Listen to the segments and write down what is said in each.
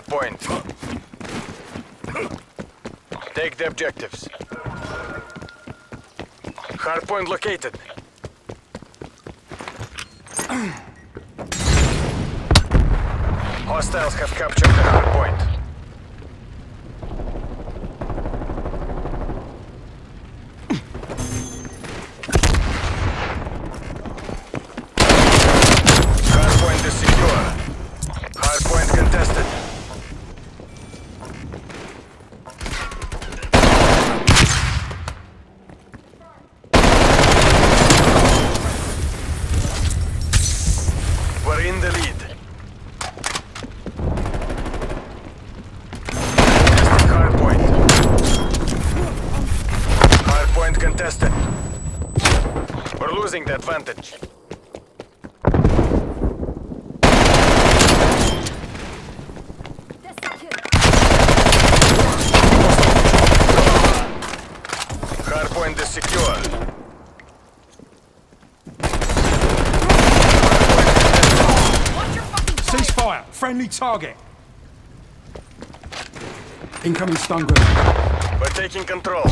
hard. Take the objectives. Hard point located. Hostiles have captured the hard point. Hard point is secure. Hard point contested. We're in the lead. Contested hard point. Hard point contested. We're losing the advantage. Hard point is secure. Ceasefire. Friendly target. Incoming stun grenade. We're taking control.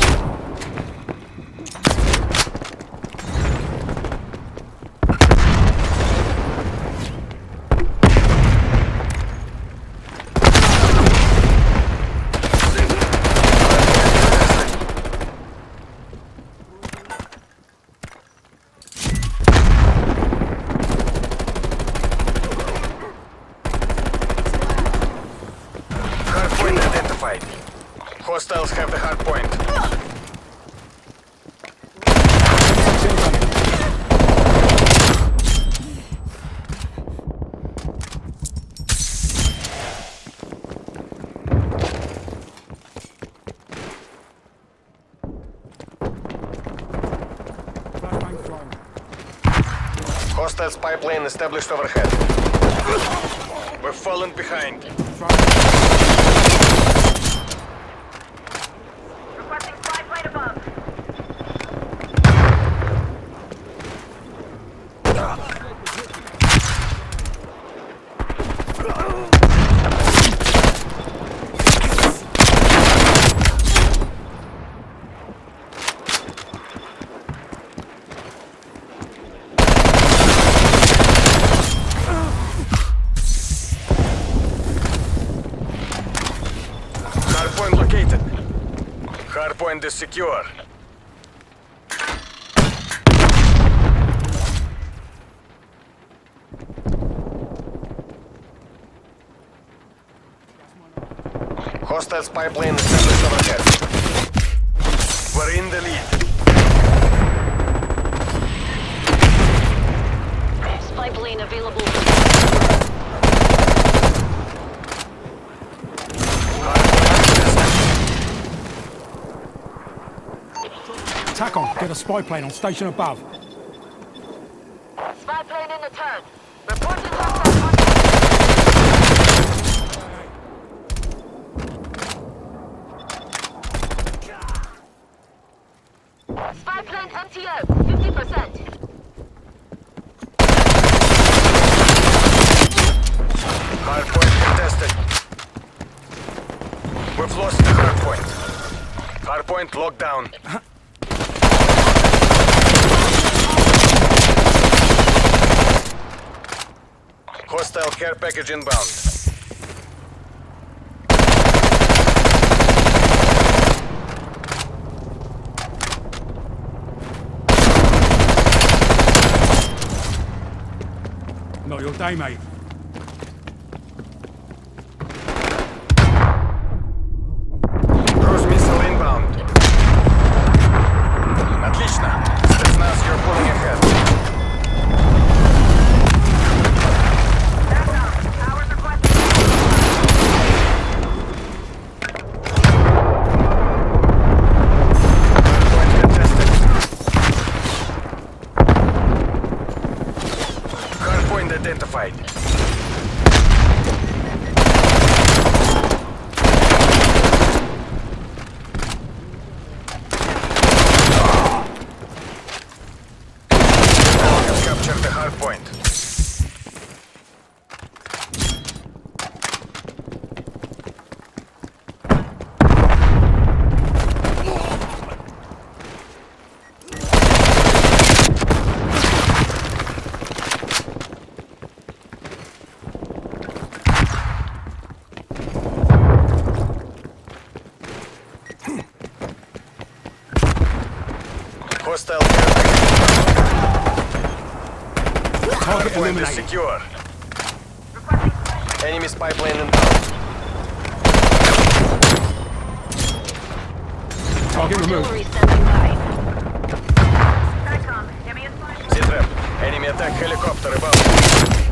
Hard point identified. Hostiles have the hard point. Flashbang thrown. Hostile spy plane established overhead. We're fallen behind. Requesting spy plane above. Hardpoint located. Hardpoint is secure. Hostile spy plane established overhead. We're in the lead. Spy plane available. Tack on. Get a spy plane on station above. Spy plane in the turn. Reporting hostile contact. Spy plane MTO, 50%. Hardpoint contested. We've lost the hardpoint. Hardpoint locked down. Uh, Hostile care package inbound. Not your day, mate. Target identified. Target captured the hard point. Package. Target Point is eliminated. secure. Enemy spy plane inbound. Target removed. Enemy attack helicopter above.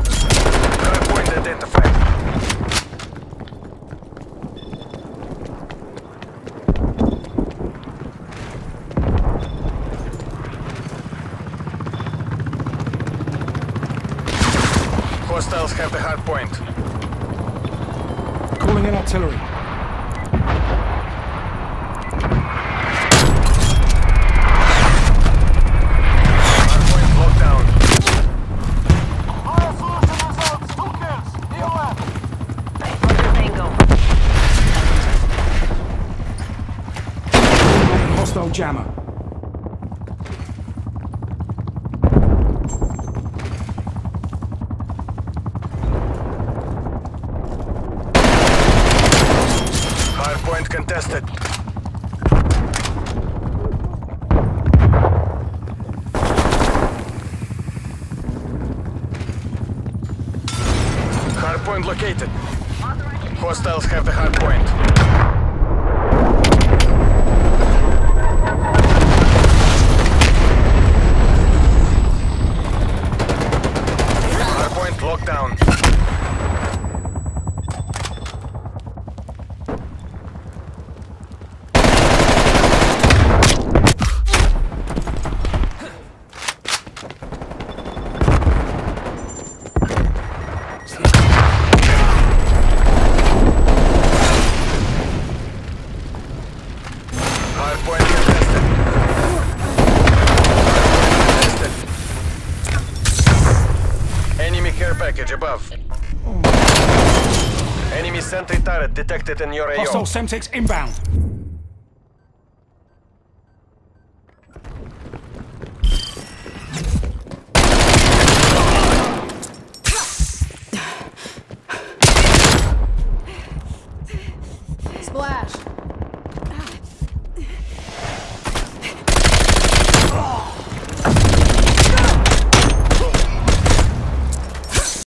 Hostiles have the hard point. Calling in artillery. Hardpoint locked down. Tango. Hostile jammer. Hardpoint contested. Hardpoint located. Hostiles have the hardpoint. Hardpoint care package above. Enemy sentry turret detected in your AO. Hostile Semtex inbound.